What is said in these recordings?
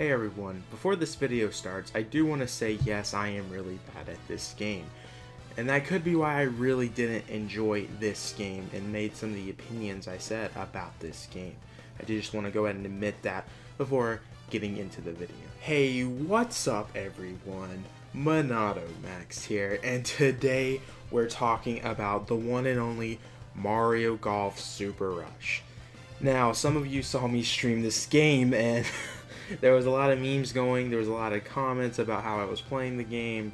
Hey everyone, before this video starts, I do want to say yes, I am really bad at this game. And that could be why I really didn't enjoy this game and made some of the opinions I said about this game. I do just want to go ahead and admit that before getting into the video. Hey, what's up everyone? Monado Max here, and today we're talking about the one and only Mario Golf Super Rush. Now, some of you saw me stream this game, and there was a lot of memes going, there was a lot of comments about how I was playing the game,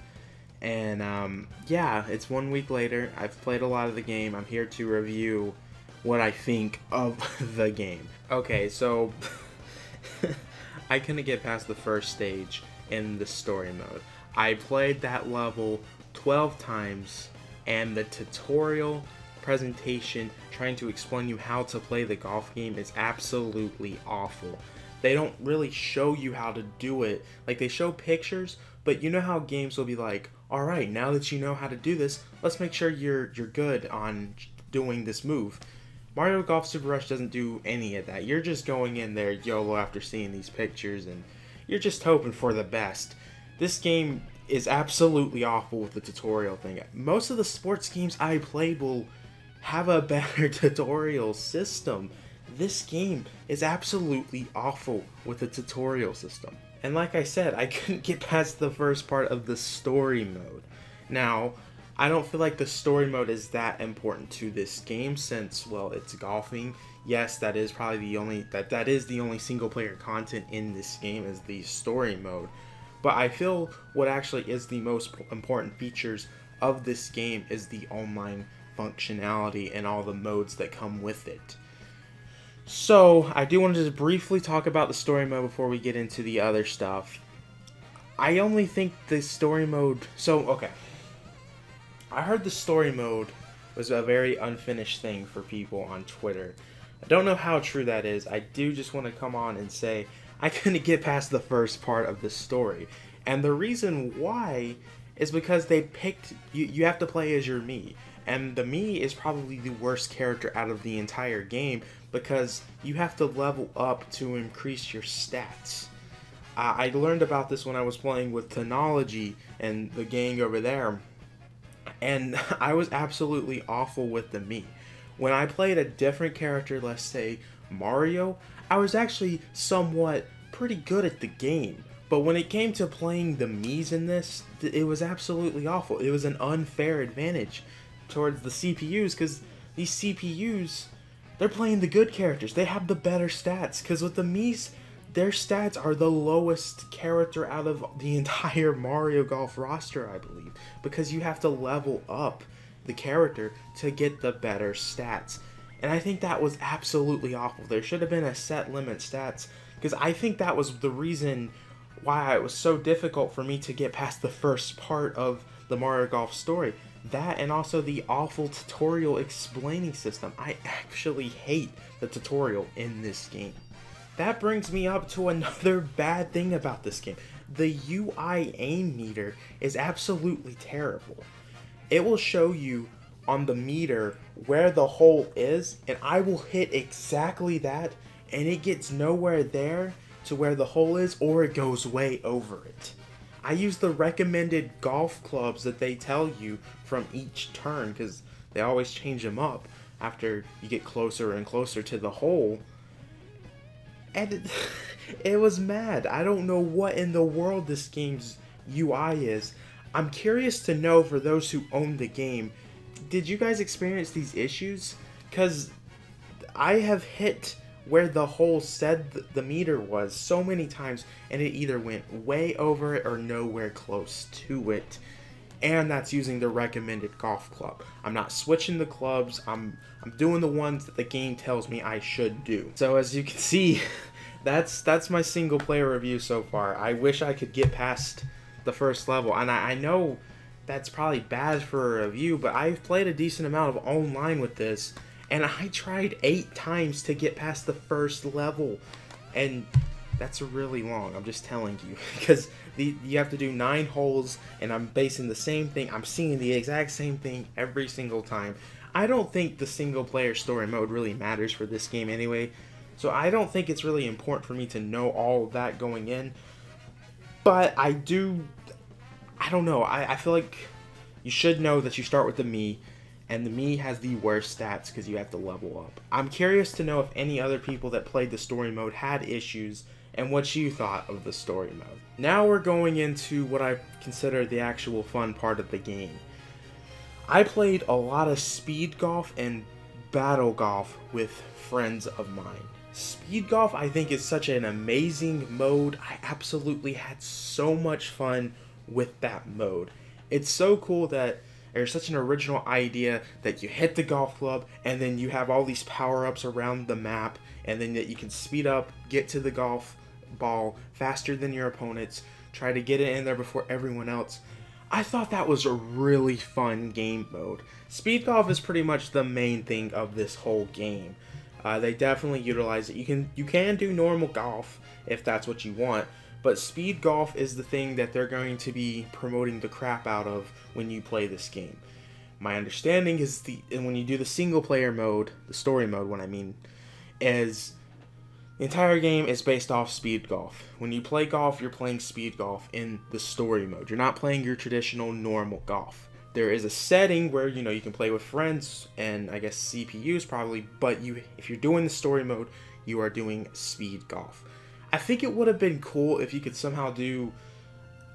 and um, yeah, it's one week later, I've played a lot of the game, I'm here to review what I think of the game. Okay, so I couldn't get past the first stage in the story mode. I played that level 12 times, and the tutorial presentation trying to explain you how to play the golf game is absolutely awful. They don't really show you how to do it. Like they show pictures, but you know how games will be like, "All right, now that you know how to do this, let's make sure you're you're good on doing this move." Mario Golf Super Rush doesn't do any of that. You're just going in there YOLO after seeing these pictures and you're just hoping for the best. This game is absolutely awful with the tutorial thing. Most of the sports games I play will have a better tutorial system. This game is absolutely awful with the tutorial system. And like I said, I couldn't get past the first part of the story mode. Now, I don't feel like the story mode is that important to this game since, well, it's golfing. Yes, that is probably the only that that is the only single player content in this game is the story mode. But I feel what actually is the most important features of this game is the online functionality and all the modes that come with it. So, I do want to just briefly talk about the story mode before we get into the other stuff. I only think the story mode. So, okay. I heard the story mode was a very unfinished thing for people on Twitter. I don't know how true that is. I do just want to come on and say I couldn't get past the first part of the story. And the reason why is because they picked you you have to play as your Mii and the Mii is probably the worst character out of the entire game because you have to level up to increase your stats. I learned about this when I was playing with Technology and the gang over there, and I was absolutely awful with the Mii. When I played a different character, let's say Mario, I was actually somewhat pretty good at the game. But when it came to playing the Mii's in this, it was absolutely awful. It was an unfair advantage towards the CPUs because these CPUs, they're playing the good characters. They have the better stats because with the Mii's, their stats are the lowest character out of the entire Mario Golf roster, I believe, because you have to level up the character to get the better stats. And I think that was absolutely awful. There should have been a set limit stats because I think that was the reason why it was so difficult for me to get past the first part of the Mario Golf story that and also the awful tutorial explaining system. I actually hate the tutorial in this game. That brings me up to another bad thing about this game. The UI aim meter is absolutely terrible. It will show you on the meter where the hole is, and I will hit exactly that, and it gets nowhere there to where the hole is, or it goes way over it. I use the recommended golf clubs that they tell you from each turn because they always change them up after you get closer and closer to the hole. And it, it was mad. I don't know what in the world this game's UI is. I'm curious to know for those who own the game, did you guys experience these issues? Because I have hit where the hole said the meter was so many times and it either went way over it or nowhere close to it and that's using the recommended golf club. I'm not switching the clubs. I'm I'm doing the ones that the game tells me I should do. So as you can see, that's that's my single player review so far. I wish I could get past the first level and I, I know that's probably bad for a review, but I've played a decent amount of online with this and I tried eight times to get past the first level, and that's really long. I'm just telling you because you have to do nine holes, and I'm basing the same thing. I'm seeing the exact same thing every single time. I don't think the single player story mode really matters for this game anyway. So I don't think it's really important for me to know all that going in. But I do, I don't know. I, I feel like you should know that you start with the Mii, and the Mii has the worst stats because you have to level up. I'm curious to know if any other people that played the story mode had issues and what you thought of the story mode. Now we're going into what I consider the actual fun part of the game. I played a lot of speed golf and battle golf with friends of mine. Speed golf, I think, is such an amazing mode. I absolutely had so much fun with that mode. It's so cool that there's such an original idea that you hit the golf club and then you have all these power ups around the map, and then that you can speed up, get to the golf ball faster than your opponents, try to get it in there before everyone else. I thought that was a really fun game mode. Speed golf is pretty much the main thing of this whole game. Uh, they definitely utilize it. You can you can do normal golf if that's what you want, but speed golf is the thing that they're going to be promoting the crap out of when you play this game. My understanding is the and when you do the single player mode, the story mode, what I mean, is the entire game is based off speed golf. When you play golf, you're playing speed golf in the story mode. You're not playing your traditional normal golf. There is a setting where you know you can play with friends and I guess CPUs probably, but you if you're doing the story mode, you are doing speed golf. I think it would have been cool if you could somehow do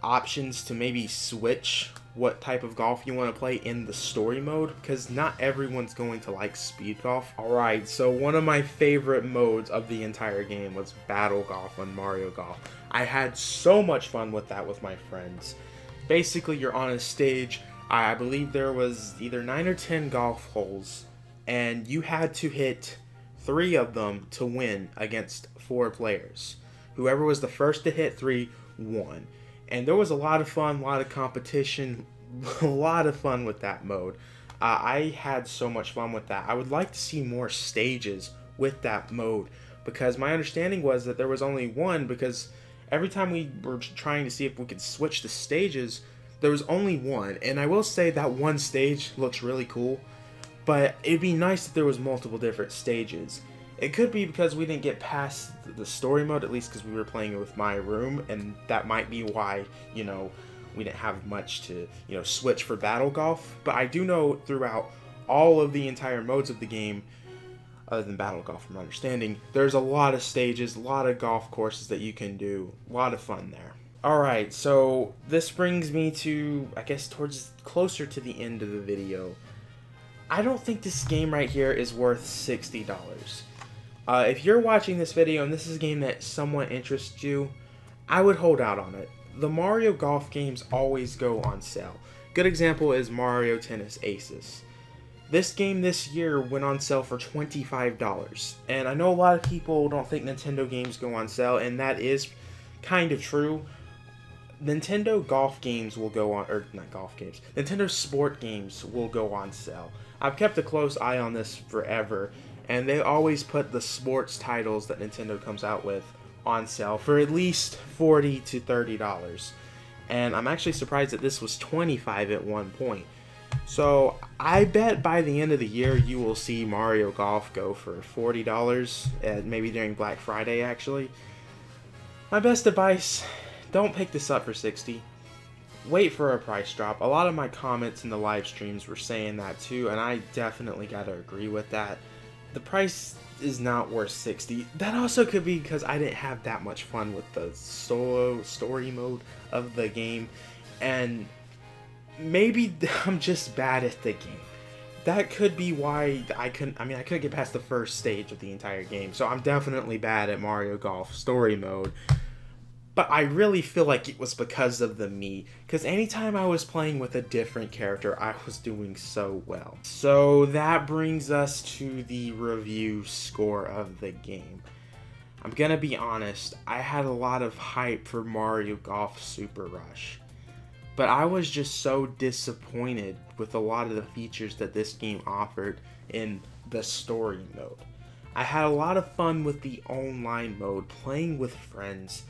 options to maybe switch what type of golf you want to play in the story mode because not everyone's going to like speed golf. Alright, so one of my favorite modes of the entire game was battle golf on Mario Golf. I had so much fun with that with my friends. Basically, you're on a stage. I believe there was either 9 or 10 golf holes and you had to hit 3 of them to win against 4 players. Whoever was the first to hit 3 won and there was a lot of fun, a lot of competition, a lot of fun with that mode. Uh, I had so much fun with that. I would like to see more stages with that mode because my understanding was that there was only one because every time we were trying to see if we could switch the stages, there was only one. And I will say that one stage looks really cool, but it'd be nice if there was multiple different stages. It could be because we didn't get past the story mode, at least because we were playing with my room, and that might be why, you know, we didn't have much to, you know, switch for battle golf. But I do know throughout all of the entire modes of the game, other than battle golf from understanding, there's a lot of stages, a lot of golf courses that you can do. A lot of fun there. Alright, so this brings me to, I guess, towards closer to the end of the video. I don't think this game right here is worth $60. Uh, if you're watching this video and this is a game that somewhat interests you, I would hold out on it. The Mario Golf games always go on sale. Good example is Mario Tennis Aces. This game this year went on sale for $25, and I know a lot of people don't think Nintendo games go on sale, and that is kind of true. Nintendo golf games will go on, or not golf games, Nintendo sport games will go on sale. I've kept a close eye on this forever, and they always put the sports titles that Nintendo comes out with on sale for at least 40 to 30 dollars. And I'm actually surprised that this was 25 at one point. So I bet by the end of the year you will see Mario Golf go for $40 at maybe during Black Friday actually. My best advice don't pick this up for 60 wait for a price drop. A lot of my comments in the live streams were saying that too and I definitely gotta agree with that. The price is not worth 60 that also could be because i didn't have that much fun with the solo story mode of the game and maybe i'm just bad at the game. That could be why i couldn't i mean i couldn't get past the first stage of the entire game so i'm definitely bad at mario golf story mode but I really feel like it was because of the Mii, Because anytime I was playing with a different character, I was doing so well. So that brings us to the review score of the game. I'm gonna be honest, I had a lot of hype for Mario Golf Super Rush. But I was just so disappointed with a lot of the features that this game offered in the story mode. I had a lot of fun with the online mode, playing with friends,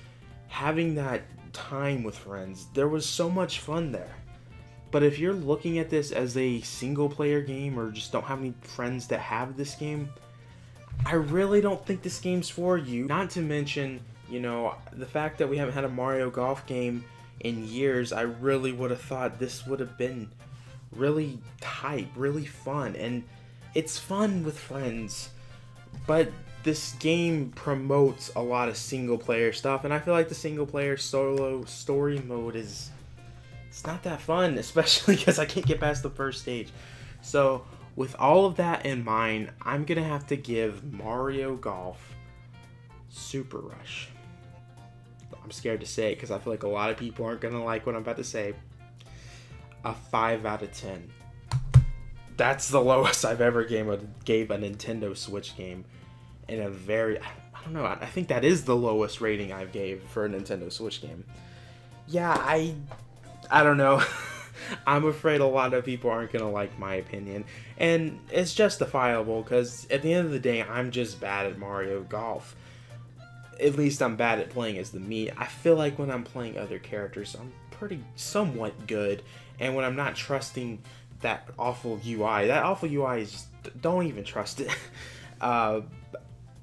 having that time with friends. There was so much fun there. But if you're looking at this as a single player game or just don't have any friends that have this game, I really don't think this game's for you. Not to mention, you know, the fact that we haven't had a Mario Golf game in years, I really would have thought this would have been really hype, really fun. And it's fun with friends, but this game promotes a lot of single player stuff, and I feel like the single player solo story mode is it's not that fun, especially because I can't get past the first stage. So, with all of that in mind, I'm gonna have to give Mario Golf Super Rush. I'm scared to say it because I feel like a lot of people aren't gonna like what I'm about to say. A 5 out of 10. That's the lowest I've ever gave a, gave a Nintendo Switch game in a very I don't know, I think that is the lowest rating I've gave for a Nintendo Switch game. Yeah, I I don't know. I'm afraid a lot of people aren't going to like my opinion. And it's justifiable because at the end of the day, I'm just bad at Mario Golf. At least I'm bad at playing as the Mii. I feel like when I'm playing other characters, I'm pretty somewhat good. And when I'm not trusting that awful UI, that awful UI is just, don't even trust it. Uh,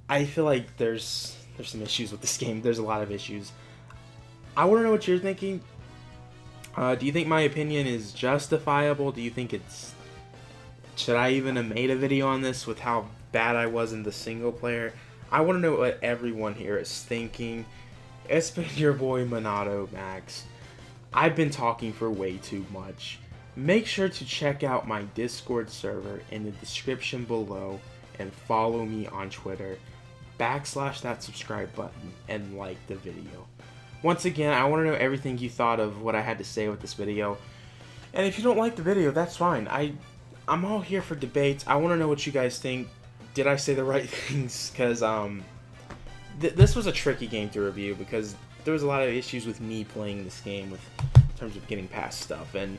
I feel like there's there's some issues with this game. There's a lot of issues. I want to know what you're thinking. Uh, do you think my opinion is justifiable? Do you think it's... Should I even have made a video on this with how bad I was in the single player? I want to know what everyone here is thinking. It's been your boy Monado Max. I've been talking for way too much. Make sure to check out my Discord server in the description below and follow me on Twitter. Backslash that subscribe button and like the video. Once again, I want to know everything you thought of what I had to say with this video. And if you don't like the video, that's fine. I, I'm all here for debates. I want to know what you guys think. Did I say the right things? Because um, th this was a tricky game to review because there was a lot of issues with me playing this game with in terms of getting past stuff. And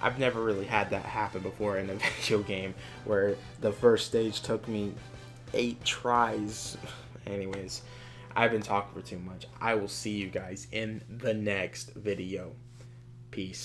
I've never really had that happen before in a video game where the first stage took me eight tries. Anyways. I've been talking for too much. I will see you guys in the next video. Peace.